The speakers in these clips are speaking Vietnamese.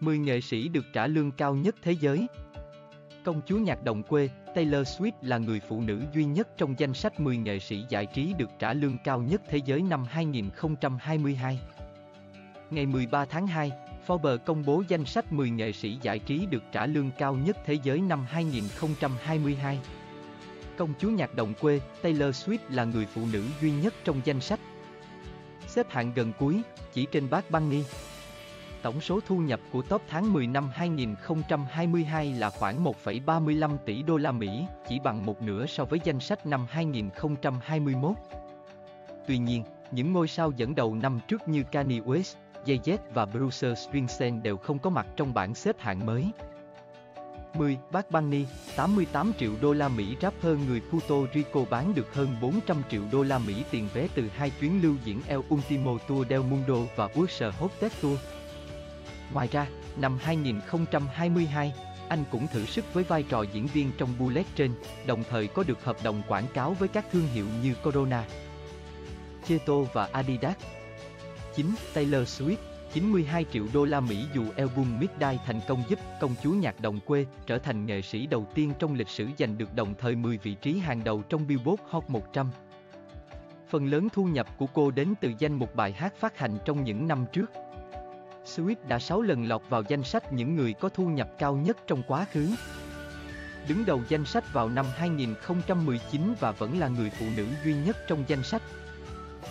10 nghệ sĩ được trả lương cao nhất thế giới. Công chúa nhạc đồng quê, Taylor Swift là người phụ nữ duy nhất trong danh sách 10 nghệ sĩ giải trí được trả lương cao nhất thế giới năm 2022. Ngày 13 tháng 2, Forbes công bố danh sách 10 nghệ sĩ giải trí được trả lương cao nhất thế giới năm 2022. Công chúa nhạc đồng quê, Taylor Swift là người phụ nữ duy nhất trong danh sách. Xếp hạng gần cuối, chỉ trên bác Bunny. Tổng số thu nhập của top tháng 10 năm 2022 là khoảng 1,35 tỷ đô la Mỹ, chỉ bằng một nửa so với danh sách năm 2021. Tuy nhiên, những ngôi sao dẫn đầu năm trước như Kanye West, Jay-Z và Bruce Springsteen đều không có mặt trong bảng xếp hạng mới. 10. Bad Bunny, 88 triệu đô la Mỹ rapper người Puerto Rico bán được hơn 400 triệu đô la Mỹ tiền vé từ hai chuyến lưu diễn El Ultimo Tour del Mundo và World Hosted Tour. Ngoài ra, năm 2022, anh cũng thử sức với vai trò diễn viên trong Bullet Train, đồng thời có được hợp đồng quảng cáo với các thương hiệu như Corona, Cheto và Adidas. 9. Taylor Swift 92 triệu đô la Mỹ dù album Midnight thành công giúp công chúa nhạc đồng quê trở thành nghệ sĩ đầu tiên trong lịch sử giành được đồng thời 10 vị trí hàng đầu trong Billboard Hot 100. Phần lớn thu nhập của cô đến từ danh mục bài hát phát hành trong những năm trước. Swift đã 6 lần lọt vào danh sách những người có thu nhập cao nhất trong quá khứ. Đứng đầu danh sách vào năm 2019 và vẫn là người phụ nữ duy nhất trong danh sách.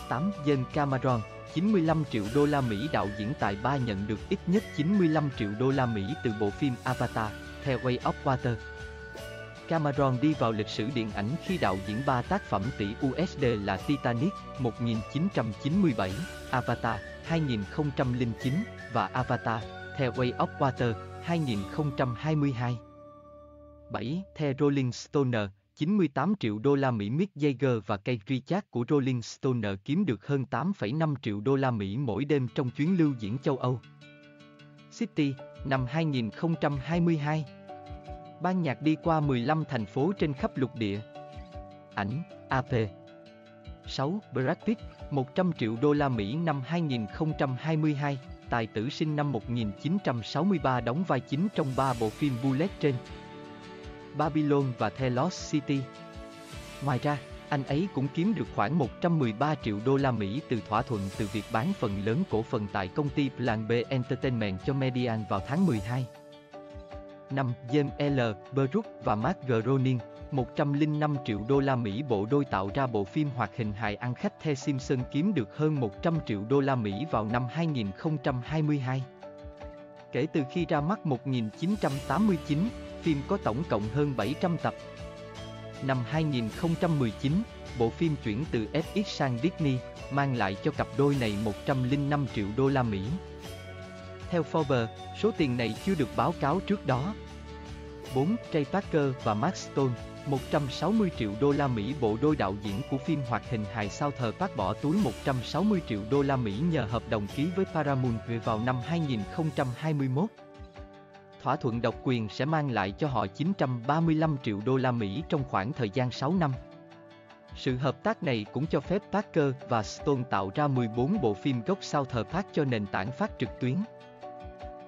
8. Jen Cameron 95 triệu đô la Mỹ đạo diễn tài ba nhận được ít nhất 95 triệu đô la Mỹ từ bộ phim Avatar, theo Way of Water. Cameron đi vào lịch sử điện ảnh khi đạo diễn ba tác phẩm tỷ USD là Titanic 1997, Avatar 2009 và Avatar, the Way of Water 2022. 7. The Rolling Stone 98 triệu đô la Mỹ Mick Jagger và Keith Richards của Rolling Stone kiếm được hơn 8,5 triệu đô la Mỹ mỗi đêm trong chuyến lưu diễn châu Âu. City, năm 2022 Ban nhạc đi qua 15 thành phố trên khắp lục địa. Ảnh, AP 6. Brad Pitt, 100 triệu đô la Mỹ năm 2022, tài tử sinh năm 1963 đóng vai chính trong ba bộ phim Bullet Train, Babylon và The Lost City. Ngoài ra, anh ấy cũng kiếm được khoảng 113 triệu đô la Mỹ từ thỏa thuận từ việc bán phần lớn cổ phần tại công ty Plan B Entertainment cho Median vào tháng 12. 5. James L. Brooks và Mark Groening, 105 triệu đô la Mỹ bộ đôi tạo ra bộ phim hoạt hình hài ăn khách The Simpson kiếm được hơn 100 triệu đô la Mỹ vào năm 2022. Kể từ khi ra mắt 1989, phim có tổng cộng hơn 700 tập. Năm 2019, bộ phim chuyển từ FX sang Disney, mang lại cho cặp đôi này 105 triệu đô la Mỹ. Theo Forbes, số tiền này chưa được báo cáo trước đó. 4. Trey Parker và Max Stone, 160 triệu đô la Mỹ bộ đôi đạo diễn của phim hoạt hình hài sao thờ phát bỏ túi 160 triệu đô la Mỹ nhờ hợp đồng ký với Paramount vào năm 2021 thỏa thuận độc quyền sẽ mang lại cho họ 935 triệu đô la Mỹ trong khoảng thời gian 6 năm. Sự hợp tác này cũng cho phép Parker và Stone tạo ra 14 bộ phim gốc sao thờ phát cho nền tảng phát trực tuyến.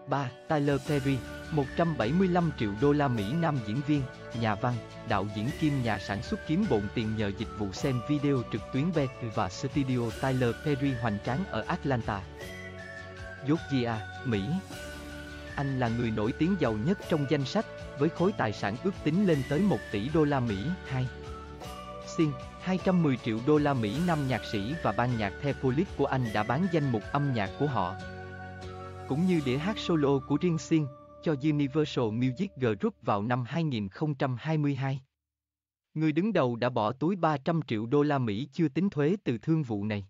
3. Tyler Perry, 175 triệu đô la Mỹ nam diễn viên, nhà văn, đạo diễn kim nhà sản xuất kiếm bộn tiền nhờ dịch vụ xem video trực tuyến Bet và Studio Tyler Perry hoành tráng ở Atlanta. Georgia, Mỹ, anh là người nổi tiếng giàu nhất trong danh sách, với khối tài sản ước tính lên tới 1 tỷ đô la Mỹ. 2. Sin, 210 triệu đô la Mỹ năm nhạc sĩ và ban nhạc The Police của anh đã bán danh mục âm nhạc của họ. Cũng như đĩa hát solo của riêng Sin, cho Universal Music Group vào năm 2022. Người đứng đầu đã bỏ túi 300 triệu đô la Mỹ chưa tính thuế từ thương vụ này.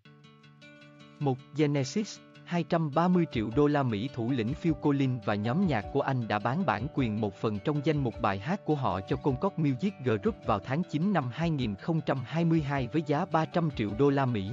1. Genesis 230 triệu đô la Mỹ thủ lĩnh Phil Collins và nhóm nhạc của anh đã bán bản quyền một phần trong danh mục bài hát của họ cho Concord Music Group vào tháng 9 năm 2022 với giá 300 triệu đô la Mỹ.